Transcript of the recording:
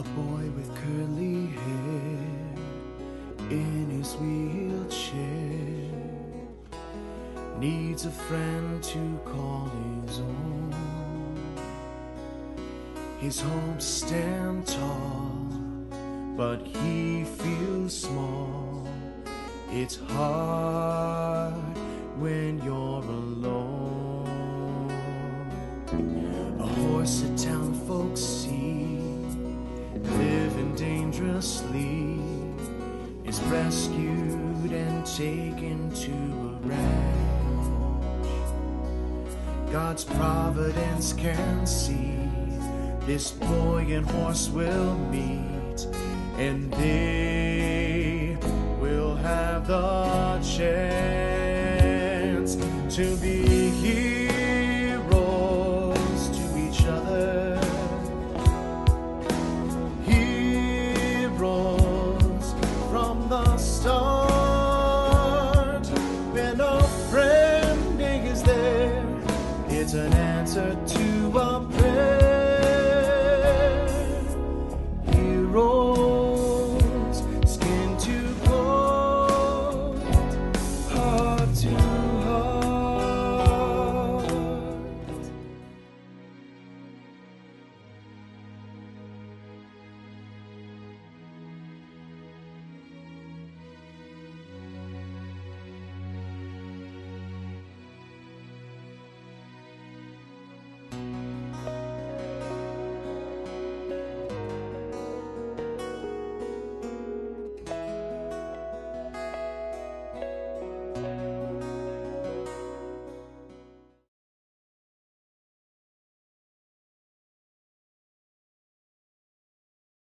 A boy with curly hair in his wheelchair needs a friend to call his own. His hopes stand tall, but he feels small. It's hard when you're alone. A horse that town folks see dangerously is rescued and taken to a ranch. God's providence can see this boy and horse will meet, and they will have the chance to be. from the start. When a friend is there, it's an answer to a prayer.